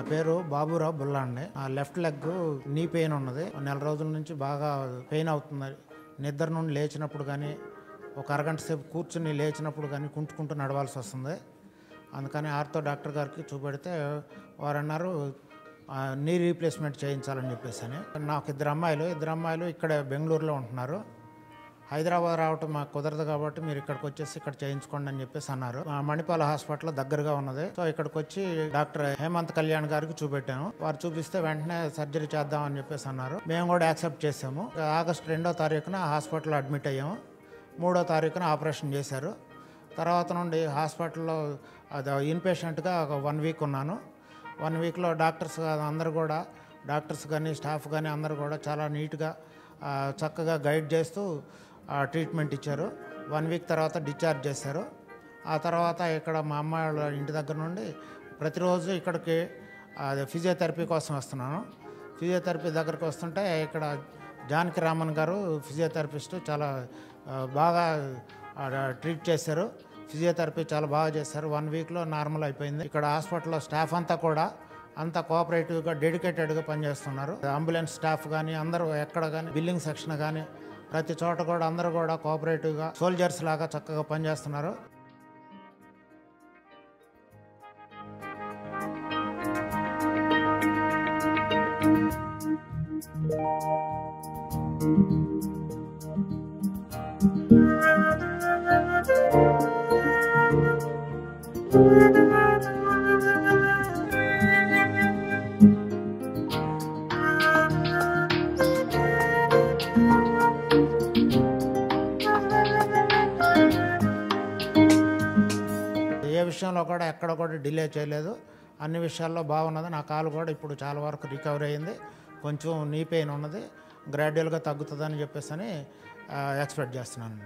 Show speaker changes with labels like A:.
A: నా పేరు బాబురావు బుల్లా అండి. ఆ లెఫ్ట్ లెగ్ నీ పెయిన్ ఉన్నది. నెల రోజుల నుంచి బాగా పెయిన్ అవుతుంది. నిద్ర నుండి లేచినప్పుడు కానీ ఒక అరగంట సేపు కూర్చుని లేచినప్పుడు కానీ కుంటుకుంటూ నడవాల్సి వస్తుంది. అందుకని ఆర్తో డాక్టర్ గారికి చూపెడితే వారు అన్నారు నీ రీప్లేస్మెంట్ చేయించాలని చెప్పేసి అని. నాకు ఇద్దరు అమ్మాయిలు ఇద్దరు అమ్మాయిలు ఇక్కడ బెంగళూరులో ఉంటున్నారు. హైదరాబాద్ రావటం మాకు కుదరదు కాబట్టి మీరు ఇక్కడికి వచ్చేసి ఇక్కడ చేయించుకోండి అని చెప్పేసి అన్నారు. మా మణిపాల హాస్పిటల్ దగ్గరగా ఉన్నది. సో ఇక్కడికి వచ్చి డాక్టర్ హేమంత్ కళ్యాణ్ గారికి చూపెట్టాము వారు చూపిస్తే వెంటనే సర్జరీ చేద్దాం అని చెప్పేసి అన్నారు. మేము కూడా యాక్సెప్ట్ చేసాము ఆగస్ట్ రెండో తారీఖున హాస్పిటల్లో అడ్మిట్ అయ్యాము. మూడో తారీఖున ఆపరేషన్ చేశారు. తర్వాత నుండి హాస్పిటల్లో అది ఇన్పేషెంట్గా ఒక వన్ వీక్ ఉన్నాను. వన్ వీక్లో డాక్టర్స్ అందరు కూడా డాక్టర్స్ కానీ స్టాఫ్ కానీ అందరు కూడా చాలా నీట్గా చక్కగా గైడ్ చేస్తూ ట్రీట్మెంట్ ఇచ్చారు. వన్ వీక్ తర్వాత డిశ్చార్జ్ చేశారు. ఆ తర్వాత ఇక్కడ మా అమ్మ వాళ్ళ ఇంటి దగ్గర నుండి ప్రతిరోజు ఇక్కడికి అదే ఫిజియోథెరపీ కోసం వస్తున్నాను. ఫిజియోథెరపీ దగ్గరకు వస్తుంటే ఇక్కడ జానకి రామన్ గారు ఫిజియోథెరపిస్ట్ చాలా బాగా ట్రీట్ చేశారు. ఫిజియోథెరపీ చాలా బాగా చేశారు. వన్ వీక్లో నార్మల్ అయిపోయింది. ఇక్కడ హాస్పిటల్లో స్టాఫ్ అంతా కూడా అంత కోఆపరేటివ్గా డెడికేటెడ్గా పనిచేస్తున్నారు. అంబులెన్స్ స్టాఫ్ కానీ అందరూ ఎక్కడ కానీ బిల్లింగ్ సెక్షన్ కానీ ప్రతి చోట కూడా అందరూ కూడా కోఆపరేటివ్గా సోల్జర్స్ లాగా చక్కగా పనిచేస్తున్నారు. ఏ విషయంలో కూడా ఎక్కడ కూడా డిలే చేయలేదు. అన్ని విషయాల్లో బాగున్నది. నా కాలు కూడా ఇప్పుడు చాలా వరకు రికవరీ అయింది. కొంచెం నీ పెయిన్ ఉన్నది. గ్రాడ్యువల్గా తగ్గుతుందని చెప్పేసి అని ఎక్స్పెక్ట్ చేస్తున్నాను.